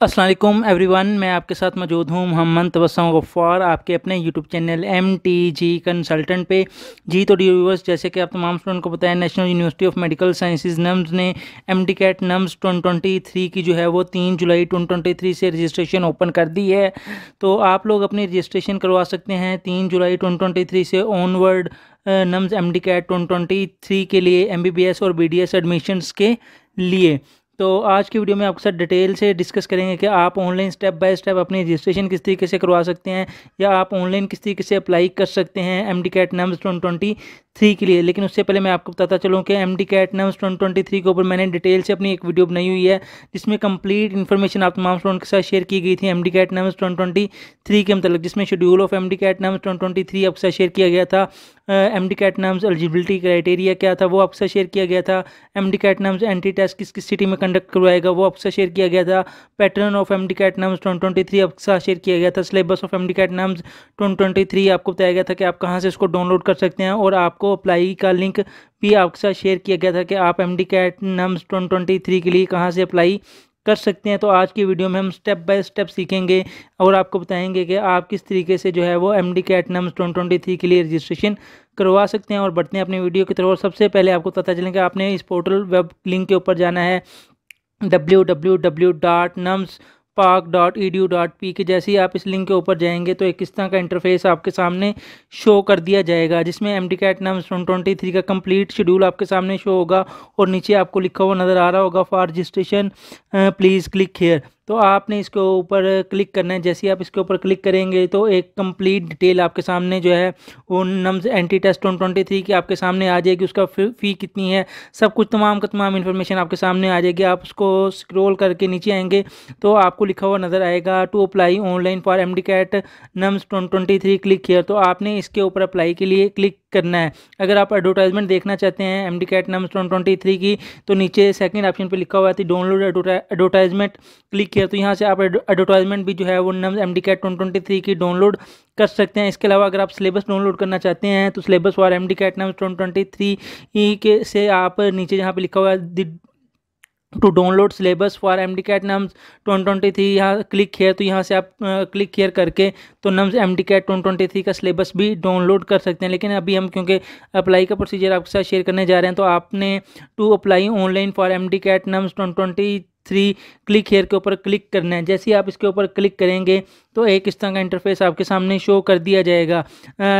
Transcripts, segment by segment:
Aslam everyone, मैं आपके साथ मौजूद हूँ मोहम्मद तबस्सम गफ़ार आपके अपने YouTube channel M T G consultant पे। जी तो डी जैसे कि आप तमाम स्टूडेंट को बताया national university of medical sciences NUMS ने M D CAT NUMS twenty की जो है वो तीन जुलाई ट्वेंटी से रजिस्ट्रेशन ओपन कर दी है। तो आप लोग अपनी रजिस्ट्रेशन करवा सकते हैं तीन जुलाई ट्वेंटी से onward NUMS M D CAT twenty के लिए एम बी बी एस और बी डी एस एडमिशन्स के लिए। तो आज की वीडियो में आपके साथ डिटेल से डिस्कस करेंगे कि आप ऑनलाइन स्टेप बाय स्टेप अपनी रजिस्ट्रेशन किस तरीके से करवा सकते हैं, या आप ऑनलाइन किस तरीके से अप्लाई कर सकते हैं M D CAT NUMS twenty three के लिए। लेकिन उससे पहले मैं आपको बताता चलूँ कि M D CAT NUMS twenty three के ऊपर मैंने डिटेल से अपनी एक वीडियो बनाई हुई है, जिसमें कंप्लीट इन्फॉर्मेशन आप तमाम स्टूडेंट के साथ शेयर की गई थी। M D CAT NUMS twenty three के मतलब जिसमें schedule of M D CAT NUMS twenty three आपके साथ शेयर किया गया था। M D CAT NUMS eligibility criteria क्या था, वो आपके साथ शेयर किया गया था। M D CAT NUMS entry test किस किस सिटी में कंडक्ट करवाएगा, वो आपके साथ शेयर किया गया था। Pattern of M D CAT NUMS twenty three आपके साथ शेयर किया गया था। Syllabus of M D CAT NUMS twenty three आपको बताया गया था कि आप कहाँ से इसको डाउनलोड कर सकते हैं और आपको अप्लाई का लिंक भी आपके साथ शेयर किया गया था कि आप M D CAT NUMS twenty three के लिए कहाँ से अप्लाई कर सकते हैं। तो आज की वीडियो में हम स्टेप बाय स्टेप सीखेंगे और आपको बताएँगे कि आप किस तरीके से जो है वो M D CAT NUMS twenty three के लिए रजिस्ट्रेशन करवा सकते हैं। और बढ़ते हैं अपनी वीडियो की तरफ़। और सबसे पहले आपको पता चलेंगे आपने इस पोर्टल वेब लिंक के ऊपर जाना है। W W W dot NUMS pak dot E D dot P K जैसे ही आप इस लिंक के ऊपर जाएँगे तो एक किस तरह का इंटरफेस आपके सामने शो कर दिया जाएगा, जिसमें M D CAT NUMS twenty three का कंप्लीट शेड्यूल आपके सामने शो होगा और नीचे आपको लिखा हुआ नज़र आ रहा होगा for registration please click here तो आपने इसके ऊपर क्लिक करना है। जैसे ही आप इसके ऊपर क्लिक करेंगे तो एक कंप्लीट डिटेल आपके सामने जो है, वो NUMS entry test one twenty three की आपके सामने आ जाएगी। उसका फ़ी कितनी है? सब कुछ, तमाम का तमाम इन्फॉर्मेशन आपके सामने आ जाएगी। आप उसको स्क्रॉल करके नीचे आएँगे तो आपको लिखा हुआ नज़र आएगा to apply online for M D CAT NUMS twenty three click किया तो आपने इसके ऊपर अप्लाई के लिए क्लिक करना है। अगर आप एडवर्टाइजमेंट देखना चाहते हैं M D CAT NUMS twenty three की तो नीचे सेकेंड ऑप्शन पर लिखा हुआ है डाउनलोड एडवर्टाइजमेंट क्लिक किया तो यहाँ से आप एडवर्टाइजमेंट भी जो है वो NUMS M D CAT twenty की डाउनलोड कर सकते हैं। इसके अलावा अगर आप सिलेबस डाउनलोड करना चाहते हैं तो syllabus for M D CAT NUMS twenty three के से आप नीचे जहाँ पर लिखा हुआ है to download syllabus for M D CAT NUMS twenty twenty three यहाँ क्लिक किया तो यहाँ से आप क्लिक कियर करके तो NUMS M D CAT twenty twenty three का सिलेबस भी डाउनलोड कर सकते हैं। लेकिन अभी हम क्योंकि अप्लाई का प्रोसीजर आपके साथ शेयर करने जा रहे हैं तो आपने to apply online for M D CAT NUMS twenty three click here के ऊपर क्लिक करना है। जैसे ही आप इसके ऊपर क्लिक करेंगे तो एक इस तरह का इंटरफेस आपके सामने शो कर दिया जाएगा।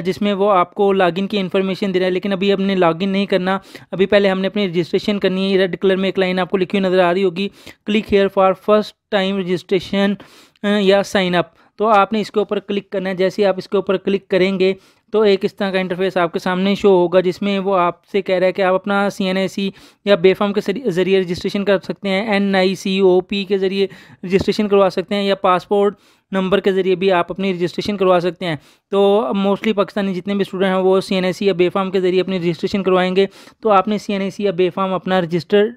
जिसमें वो आपको लॉगिन की इन्फॉर्मेशन दे रहा है। लेकिन अभी हमने लॉगिन नहीं करना। अभी पहले हमने अपनी रजिस्ट्रेशन करनी है। रेड कलर में एक लाइन आपको लिखी हुई नज़र आ रही होगी। Click here for first time registration या साइन अप तो आपने इसके ऊपर क्लिक करना है। जैसे ही आप इसके ऊपर क्लिक करेंगे तो एक इस तरह का इंटरफेस आपके सामने शो होगा, जिसमें वो आपसे कह रहा है कि आप अपना सी या बेफाम के ज़रिए रजिस्ट्रेशन कर सकते हैं एन आई सी ओ पी के ज़रिए रजिस्ट्रेशन करवा सकते हैं, या पासपोर्ट नंबर के ज़रिए भी आप अपनी रजिस्ट्रेशन करवा सकते हैं। तो मोस्टली पाकिस्तानी जितने भी स्टूडेंट हैं, वो सी या बेफाम के ज़रिए अपनी रजिस्ट्रेशन करवाएँगे। तो आपने सी या बेफाम अपना रजिस्टर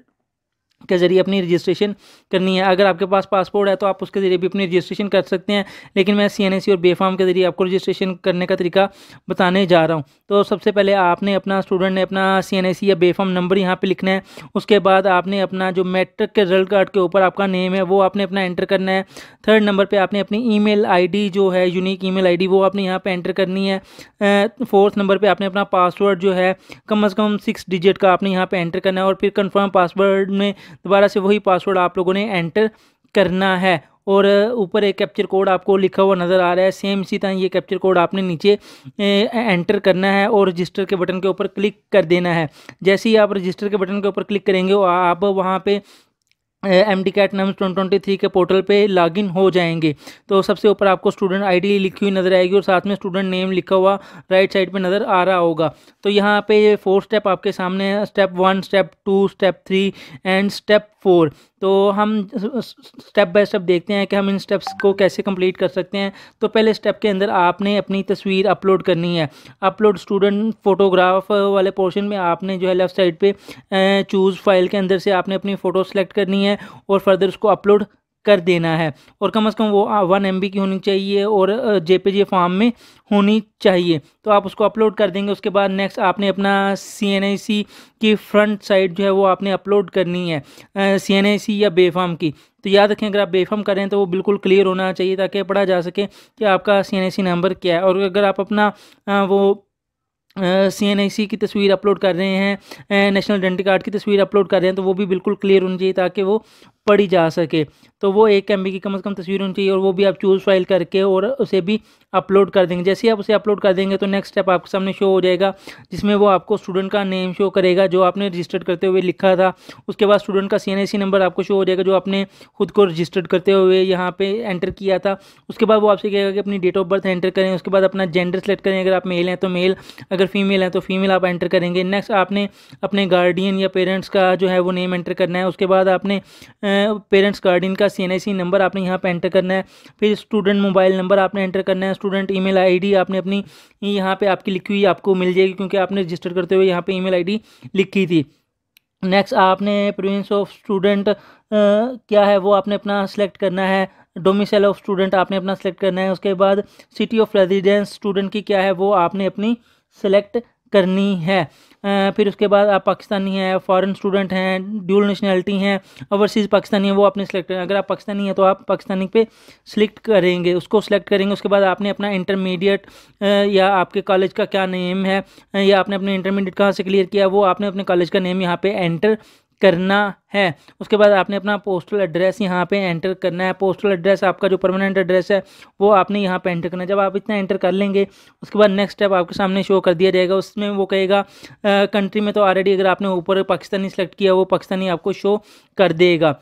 के ज़रिए अपनी रजिस्ट्रेशन करनी है। अगर आपके पास पासपोर्ट है तो आप उसके ज़रिए भी अपनी रजिस्ट्रेशन कर सकते हैं। लेकिन मैं सी एन और बेफाम के ज़रिए आपको रजिस्ट्रेशन करने का तरीका बताने जा रहा हूँ। तो सबसे पहले आपने अपना स्टूडेंट ने अपना सी एन या बेफाम नंबर यहाँ पर लिखना है। उसके बाद आपने अपना जो मैट्रिक के रिज़ल्ट कार्ड के ऊपर आपका नेम है, वो आपने अपना एंटर करना है। थर्ड नंबर पर आपने अपनी ई मेल जो है यूनिक ई मेल वो आपने यहाँ पर एंटर करनी है। फोर्थ नंबर पर आपने अपना पासवर्ड जो है, कम अज़ कम सिक्स डिजिट का आपने यहाँ पर एंटर करना है और फिर कन्फर्म पासवर्ड में दोबारा से वही पासवर्ड आप लोगों ने एंटर करना है। और ऊपर एक कैप्चर कोड आपको लिखा हुआ नज़र आ रहा है। सेम इसी तरह ये कैप्चर कोड आपने नीचे एंटर करना है और रजिस्टर के बटन के ऊपर क्लिक कर देना है। जैसे ही आप रजिस्टर के बटन के ऊपर क्लिक करेंगे आप वहाँ पे M D CAT NUMS twenty three के पोर्टल पे लॉगिन हो जाएँगे। तो सबसे ऊपर आपको स्टूडेंट आईडी लिखी हुई नज़र आएगी और साथ में स्टूडेंट नेम लिखा हुआ राइट साइड पे नज़र आ रहा होगा। तो यहाँ पे ये फोर स्टेप आपके सामने है step one step two step three and step four तो हम स्टेप बाय स्टेप देखते हैं कि हम इन स्टेप्स को कैसे कंप्लीट कर सकते हैं। तो पहले स्टेप के अंदर आपने अपनी तस्वीर अपलोड करनी है। अपलोड स्टूडेंट फोटोग्राफ वाले पोर्शन में आपने जो है लेफ़्ट साइड पे चूज़ फ़ाइल के अंदर से आपने अपनी फ़ोटो सेलेक्ट करनी है। और फर्दर उसको अपलोड कर देना है। और कम अज़ कम वो वन एमबी की होनी चाहिए और जे फॉर्म में होनी चाहिए। तो आप उसको अपलोड कर देंगे, उसके बाद नेक्स्ट आपने अपना सी की फ्रंट साइड जो है वो आपने अपलोड करनी है सी या बेफाम की। तो याद रखें, अगर आप बेफाम करें तो वो बिल्कुल क्लियर होना चाहिए ताकि पढ़ा जा सके कि आपका सीएनआईसी नंबर क्या है। और अगर आप अपना वो सी एन आई सी की तस्वीर अपलोड कर रहे हैं नेशनल आइडेंटी कार्ड की तस्वीर अपलोड कर रहे हैं तो वो भी बिल्कुल क्लियर होनी चाहिए ताकि वो पढ़ी जा सके। तो वो एक एम की कम से कम तस्वीर होनी चाहिए और वो भी आप चूज़ फ़ाइल करके और उसे भी अपलोड कर देंगे। जैसे ही आप उसे अपलोड कर देंगे तो नेक्स्ट स्टेप आपके सामने शो हो जाएगा, जिसमें वो आपको स्टूडेंट का नेम शो करेगा, जो आपने रजिस्टर्ड करते हुए लिखा था। उसके बाद स्टूडेंट का सी नंबर आपको शो हो जाएगा, जो आपने खुद को रजिस्टर्ड करते हुए यहाँ पे एंटर किया था। उसके बाद वो आपसे कहेगा कि अपनी डेट ऑफ़ बर्थ एंटर करें। उसके बाद अपना जेंडर सेलेक्ट करें। अगर आप मेल हैं तो मेल अगर फीमेल हैं तो फीमेल आप एंटर करेंगे। नेक्स्ट आपने अपने गार्डियन या पेरेंट्स का जो है वो नेम एंटर करना है। उसके बाद आपने पेरेंट्स गार्डियन का सीएनआईसी नंबर आपने यहाँ पर एंटर करना है। फिर स्टूडेंट मोबाइल नंबर आपने एंटर करना है। स्टूडेंट ईमेल आईडी आपने अपनी यहाँ पे आपकी लिखी हुई आपको मिल जाएगी, क्योंकि आपने रजिस्टर करते हुए यहाँ पे ईमेल आईडी लिखी थी। नेक्स्ट आपने प्रोविंस ऑफ़ स्टूडेंट क्या है वो आपने अपना सेलेक्ट करना है। डोमिसल ऑफ़ स्टूडेंट आपने अपना सेलेक्ट करना है। उसके बाद सिटी ऑफ़ रेजिडेंस स्टूडेंट की क्या है वो आपने अपनी सेलेक्ट करनी है। फिर उसके बाद आप पाकिस्तानी हैं फॉरेन स्टूडेंट हैं ड्यूल नेशनैलिटी हैं ओवरसीज़ पाकिस्तानी हैं, वो आपने सेलेक्ट अगर आप पाकिस्तानी हैं तो आप पाकिस्तानी पे सिलेक्ट करेंगे, उसको सिलेक्ट करेंगे, उसके बाद आपने अपना इंटरमीडिएट या आपके कॉलेज का क्या नेम है या आपने अपने इंटरमीडिएट कहाँ से क्लियर किया, वो आपने अपने कॉलेज का नेम यहाँ पर एंटर करना है। उसके बाद आपने अपना पोस्टल एड्रेस यहाँ पे एंटर करना है। पोस्टल एड्रेस आपका जो परमानेंट एड्रेस है, वो आपने यहाँ पे एंटर करना है। जब आप इतना एंटर कर लेंगे, उसके बाद नेक्स्ट स्टेप आपके सामने शो कर दिया जाएगा। उसमें वो कहेगा कंट्री में तो ऑलरेडी अगर आपने ऊपर पाकिस्तानी सेलेक्ट किया, वो पाकिस्तानी आपको शो कर देगा।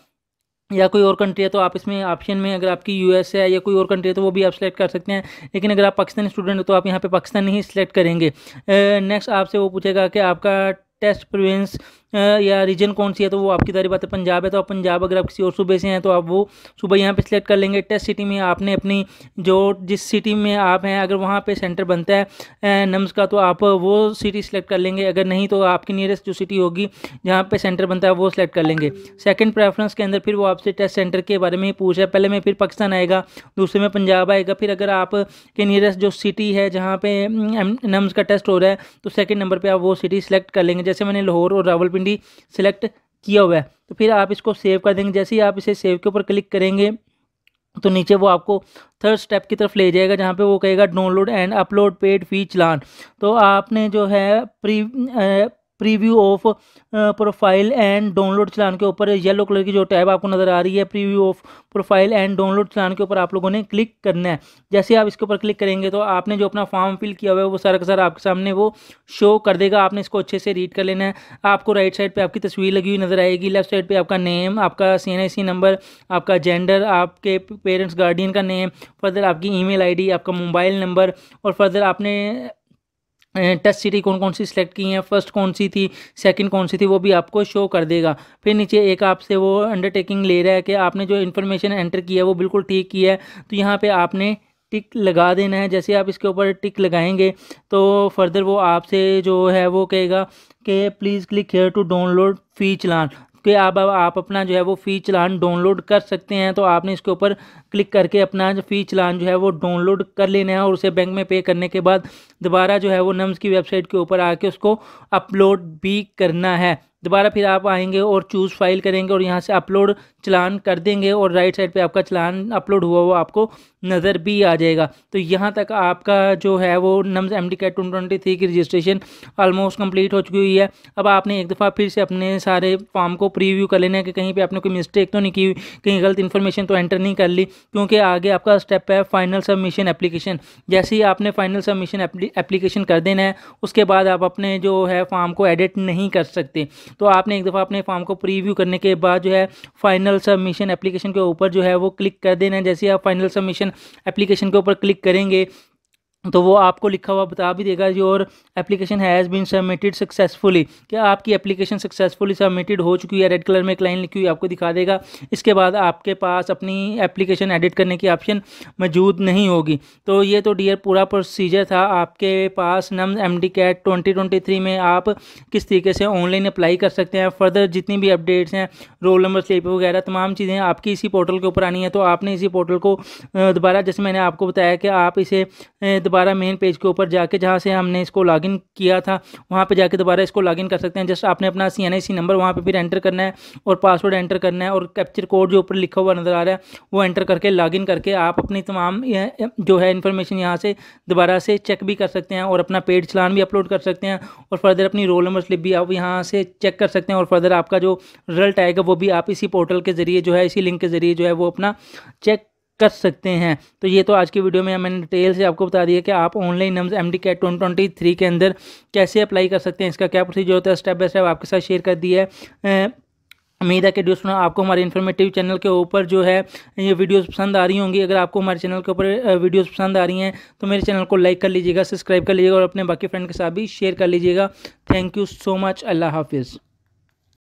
या कोई और कंट्री है तो आप इसमें ऑप्शन में अगर आपकी यूएस है या कोई और कंट्री है तो वो भी आप सेलेक्ट कर सकते हैं। लेकिन अगर आप पाकिस्तानी स्टूडेंट हो तो आप यहाँ पे पाकिस्तानी ही सिलेक्ट करेंगे। नेक्स्ट आपसे वो पूछेगा कि आपका टेस्ट प्रोविंस या रीजन कौन सी है तो वो आपकी सारी बात है पंजाब है तो आप पंजाब अगर आप किसी और सूबे से हैं तो आप वो सूबा यहाँ पे सिलेक्ट कर लेंगे। टेस्ट सिटी में आपने अपनी जो जिस सिटी में आप हैं, अगर वहाँ पे सेंटर बनता है नम्स का तो आप वो सिटी सेलेक्ट कर लेंगे। अगर नहीं तो आपकी नियरेस्ट जो सिटी होगी, जहाँ पर सेंटर बनता है, वो सिलेक्ट कर लेंगे। सेकेंड प्रेफरेंस के अंदर फिर वो आपसे टेस्ट सेंटर के बारे में पूछ है। पहले में फिर पाकिस्तान आएगा, दूसरे में पंजाब आएगा, फिर अगर आप के नियरेस्ट जो सिटी है, जहाँ पे नम्स का टेस्ट हो रहा है तो सेकेंड नंबर पर आप वो सिटी सेलेक्ट कर लेंगे। जैसे मैंने लाहौर और रावलपिंडी सिलेक्ट किया हुआ है। तो फिर आप इसको सेव कर देंगे। जैसे ही आप इसे सेव के ऊपर क्लिक करेंगे तो नीचे वो आपको थर्ड स्टेप की तरफ़ ले जाएगा, जहाँ पे वो कहेगा download and upload paid fee challan तो आपने जो है pre preview of profile and download challan के ऊपर येलो कलर की जो टैब आपको नज़र आ रही है, preview of, profile and download challan के ऊपर आप लोगों ने क्लिक करना है। जैसे आप इसके ऊपर क्लिक करेंगे तो आपने जो अपना फॉर्म फिल किया हुआ है, वो सारा का सारा आपके सामने वो शो कर देगा। आपने इसको अच्छे से रीड कर लेना है। आपको राइट साइड पर आपकी तस्वीर लगी हुई नज़र आएगी। लेफ़्ट साइड पर आपका नेम, आपका सी नंबर, आपका जेंडर, आपके पेरेंट्स गार्डियन का नेम, फर्दर आपकी ईमेल आईडी, आपका मोबाइल नंबर और फर्दर आपने टेस्ट सिटी कौन कौन सी सिलेक्ट की है फ़र्स्ट कौन सी थी सेकंड कौन सी थी, वो भी आपको शो कर देगा। फिर नीचे एक आपसे वो अंडरटेकिंग ले रहा है कि आपने जो इन्फॉर्मेशन एंटर किया है, वो बिल्कुल ठीक किया है तो यहाँ पे आपने टिक लगा देना है। जैसे आप इसके ऊपर टिक लगाएँगे तो फर्दर वो आपसे जो है वो कहेगा कि please click here to download fee challan कि आप आप अपना जो है वो फ़ी चलान डाउनलोड कर सकते हैं तो आपने इसके ऊपर क्लिक करके अपना जो फ़ी चलान जो है वो डाउनलोड कर लेना है और उसे बैंक में पे करने के बाद दोबारा जो है वो नम्स की वेबसाइट के ऊपर आके उसको अपलोड भी करना है। दोबारा फिर आप आएँगे और चूज़ फ़ाइल करेंगे और यहाँ से अपलोड चलान कर देंगे और राइट साइड पे आपका चलान अपलोड हुआ, वो आपको नज़र भी आ जाएगा। तो यहाँ तक आपका जो है, वो नम्स एम डी कैट की रजिस्ट्रेशन ऑलमोस्ट कंप्लीट हो चुकी हुई है। अब आपने एक दफ़ा फिर से अपने सारे फॉर्म को प्रीव्यू कर लेना है कि कहीं पर आपने कोई मिस्टेक तो नहीं की, कहीं गलत इन्फॉर्मेशन तो एंटर नहीं कर ली, क्योंकि आगे आपका स्टेप है फाइनल सबमिशन एप्लीकेशन जैसे ही आपने फाइनल सबमिशन एप्लीकेशन कर देना है, उसके बाद आप अपने जो है फॉर्म को एडिट नहीं कर सकते। तो आपने एक दफ़ा अपने फॉर्म को प्रीव्यू करने के बाद जो है फाइनल सबमिशन एप्लीकेशन के ऊपर जो है वो क्लिक कर देना जैसे आप फाइनल सबमिशन एप्लीकेशन के ऊपर क्लिक करेंगे तो वो आपको लिखा हुआ बता भी देगा your application has been submitted successfully क्या आपकी एप्लीकेशन सक्सेसफुली सबमिटेड हो चुकी है? रेड कलर में एक लाइन लिखी हुई आपको दिखा देगा। इसके बाद आपके पास अपनी एप्लीकेशन एडिट करने की ऑप्शन मौजूद नहीं होगी। तो ये तो डियर पूरा प्रोसीजर था आपके पास। NUMS M D CAT twenty twenty three में आप किस तरीके से ऑनलाइन अप्लाई कर सकते हैं? फर्दर जितनी भी अपडेट्स हैं रोल नंबर स्लिप वगैरह, तमाम चीज़ें आपकी इसी पोर्टल के ऊपर आनी है। तो आपने इसी पोर्टल को दोबारा जैसे मैंने आपको बताया कि आप इसे दोबारा मेन पेज के ऊपर जाके जहाँ से हमने इसको लॉगिन किया था, वहाँ पे जाके दोबारा इसको लॉगिन कर सकते हैं। जस्ट आपने अपना सी एन नंबर वहाँ पे फिर एंटर करना है और पासवर्ड एंटर करना है और कैप्चर कोड जो ऊपर लिखा हुआ नज़र आ रहा है, वो एंटर करके लॉगिन करके आप अपनी तमाम जो है इन्फॉर्मेशन यहाँ से दोबारा से चेक भी कर सकते हैं और अपना पेड चलान भी अपलोड कर सकते हैं और फर्दर अपनी रोल नंबर स्लिप भी आप यहाँ से चेक कर सकते हैं और फर्दर आपका जो रिज़ल्ट आएगा वो भी आप इसी पोर्टल के ज़रिए जो है, इसी लिंक के ज़रिए जो है वो अपना चेक कर सकते हैं। तो ये तो आज की वीडियो में मैंने डिटेल से आपको बता दिया कि आप online NUMS M D CAT twenty twenty three के अंदर कैसे अप्लाई कर सकते हैं। इसका क्या प्रोसीजर होता है? स्टेप बाय स्टेप आपके साथ शेयर कर दिया है। उम्मीद है कि दोस्तों आपको हमारे इन्फॉर्मेटिव चैनल के ऊपर जो है, ये वीडियोस पसंद आ रही होंगी। अगर आपको हमारे चैनल के ऊपर वीडियोस पसंद आ रही हैं तो मेरे चैनल को लाइक कर लीजिएगा सब्सक्राइब कर लीजिएगा और अपने बाकी फ्रेंड के साथ भी शेयर कर लीजिएगा। थैंक यू सो मच अल्लाह हाफिज़।